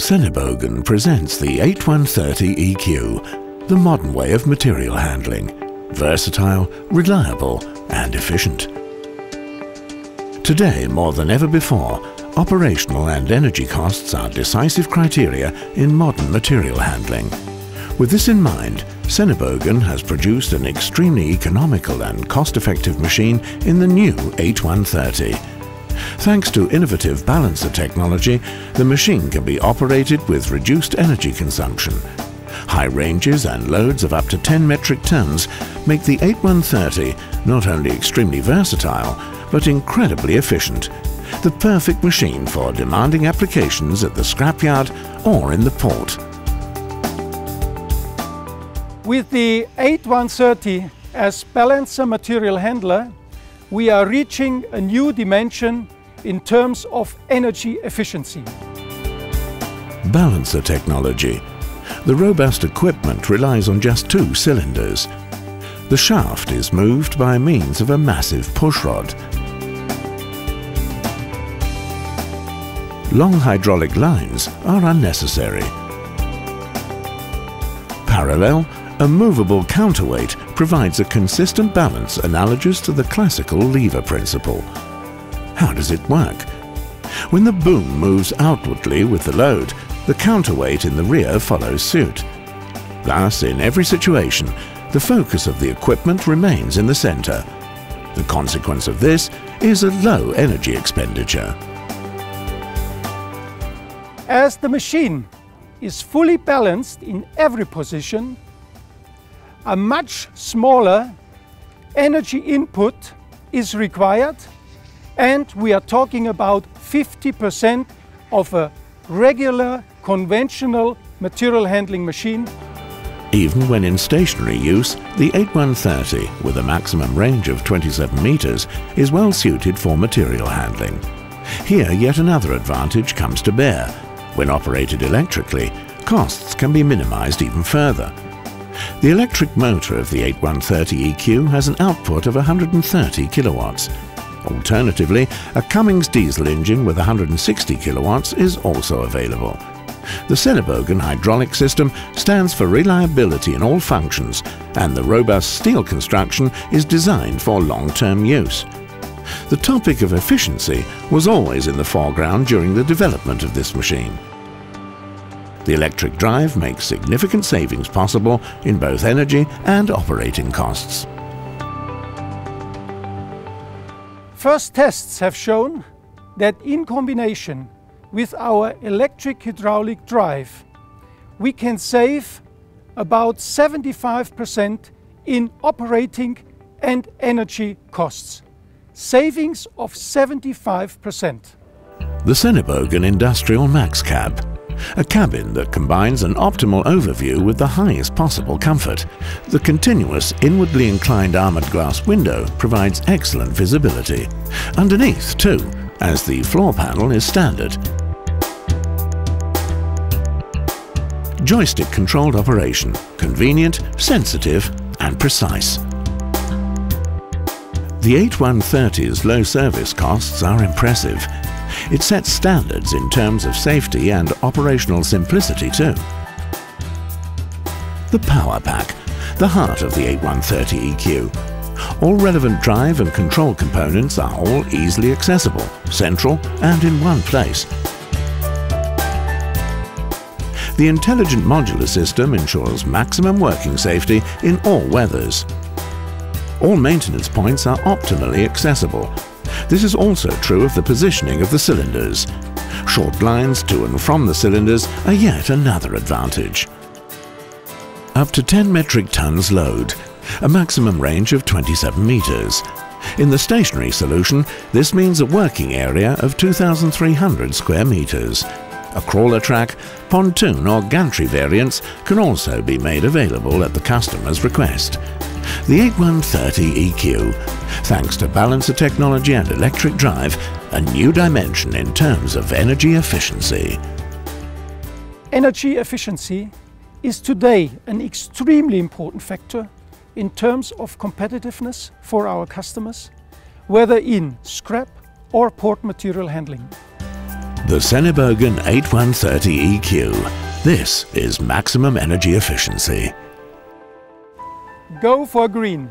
Sennebogen presents the 8130 EQ, the modern way of material handling. Versatile, reliable and efficient. Today, more than ever before, operational and energy costs are decisive criteria in modern material handling. With this in mind, Sennebogen has produced an extremely economical and cost-effective machine in the new 8130. Thanks to innovative balancer technology, the machine can be operated with reduced energy consumption. High ranges and loads of up to 10 metric tons make the 8130 not only extremely versatile, but incredibly efficient. The perfect machine for demanding applications at the scrapyard or in the port. With the 8130 as balancer material handler, we are reaching a new dimension in terms of energy efficiency. Balancer technology. The robust equipment relies on just two cylinders. The shaft is moved by means of a massive pushrod. Long hydraulic lines are unnecessary. Parallel a movable counterweight provides a consistent balance analogous to the classical lever principle. How does it work? When the boom moves outwardly with the load, the counterweight in the rear follows suit. Thus, in every situation, the focus of the equipment remains in the center. The consequence of this is a low energy expenditure. As the machine is fully balanced in every position, a much smaller energy input is required and we are talking about 50% of a regular conventional material handling machine. Even when in stationary use, the 8130, with a maximum range of 27 meters, is well suited for material handling. Here yet another advantage comes to bear. When operated electrically, costs can be minimized even further. The electric motor of the 8130 EQ has an output of 130 kilowatts. Alternatively, a Cummins diesel engine with 160 kilowatts is also available. The Sennebogen hydraulic system stands for reliability in all functions and the robust steel construction is designed for long-term use. The topic of efficiency was always in the foreground during the development of this machine. The electric drive makes significant savings possible in both energy and operating costs. First tests have shown that in combination with our electric hydraulic drive, we can save about 75% in operating and energy costs. Savings of 75%. The Sennebogen Industrial Max Cab a cabin that combines an optimal overview with the highest possible comfort. The continuous inwardly inclined armoured glass window provides excellent visibility. Underneath too, as the floor panel is standard. Joystick controlled operation, convenient, sensitive and precise. The 8130's low service costs are impressive it sets standards in terms of safety and operational simplicity too. The Power Pack, the heart of the 8130 EQ. All relevant drive and control components are all easily accessible, central and in one place. The intelligent modular system ensures maximum working safety in all weathers. All maintenance points are optimally accessible this is also true of the positioning of the cylinders. Short lines to and from the cylinders are yet another advantage. Up to 10 metric tons load, a maximum range of 27 meters. In the stationary solution, this means a working area of 2,300 square meters. A crawler track, pontoon or gantry variants can also be made available at the customer's request. The 8130 EQ, thanks to balancer technology and electric drive, a new dimension in terms of energy efficiency. Energy efficiency is today an extremely important factor in terms of competitiveness for our customers, whether in scrap or port material handling. The Sennebogen 8130 EQ. This is maximum energy efficiency. Go for green.